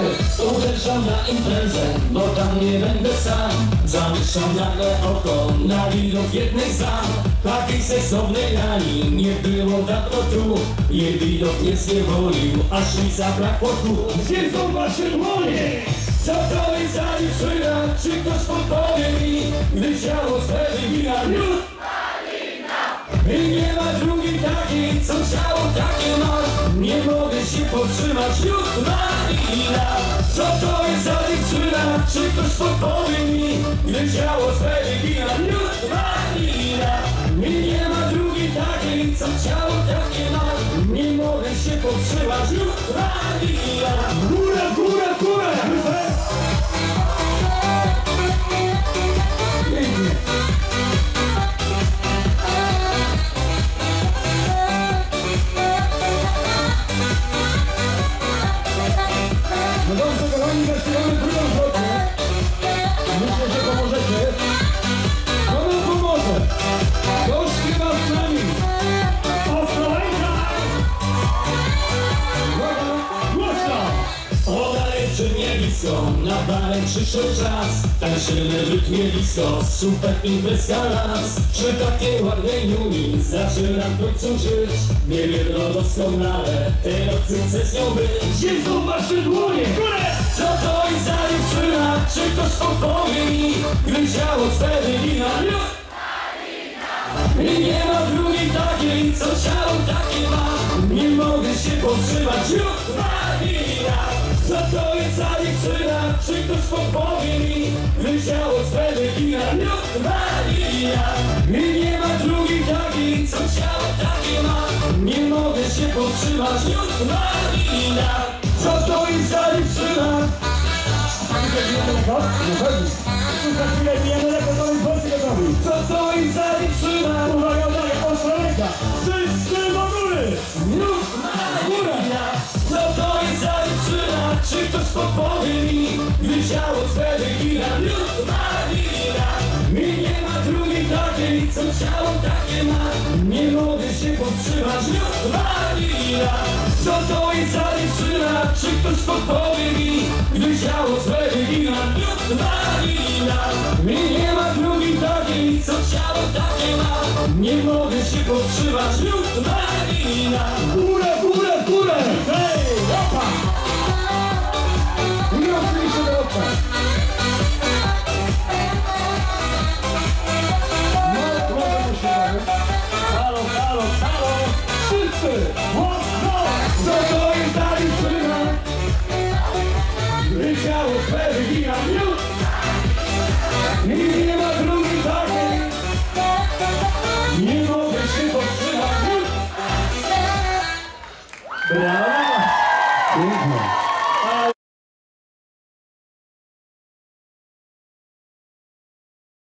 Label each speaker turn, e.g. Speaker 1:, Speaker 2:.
Speaker 1: na imprezę, bo tam nie będę sam Zamieszam nagle oko na widok jednej z dam Takiej seksownej rani nie było dawno tu Jej widok nie zniewolił, aż mi zabrakło tchu
Speaker 2: Gdzie są wasze dłonie?
Speaker 1: Co to jest za dziewczyna? Czy ktoś podpowie mi, gdy ciało swe wygina? I nie ma drugiej takiej, co ciało takie ma Nie mogę się powstrzymać, już Marina Co to jest za dziewczyna? Czy ktoś podpowie mi, gdy ciało swe wygina? Już Marina I nie ma drugiej takiej, co ciało takie ma. Nie mogę się powstrzymać, już Marina
Speaker 2: Góra, góra, góra!
Speaker 1: Blisko, na barem przyszedł czas. Tańczymy w rytmie blisko, super imprezka raz Przy takiej ładnej Juni zaczynam w końcu żyć. Nie wiem no doskonale, tej nocy chcę z nią być.
Speaker 2: Są wasze dłonie? Górę!
Speaker 1: Co to jest za dziewczyna, czy ktoś podpowie mi? Gdy ciało swe wygina i nie ma drugiej takiej, co ciało takie ma Nie mogę się powstrzymać, już Marina Co to jest za dziewczyna, czy ktoś podpowie mi? Gdy ciało swe wygina, już Marina I nie ma drugiej takiej, co ciało takie ma. Nie mogę się powstrzymać, już Marina Co to jest za dziewczyna. Co ciało takie ma Nie mogę się powstrzymać Już Marina Co to jest za dziewczyna? Czy ktoś podpowie mi? Gdy ciało swe wygina Już Marina I nie ma drugiej takiej, co ciało takie ma Nie mogę się powstrzymać Już Marina
Speaker 2: Wszyscy! Mocno!
Speaker 1: Co to jest za dziewczyna? Gdy ciało swe wygina Już I nie ma drugiej Nie mogę się powstrzymać.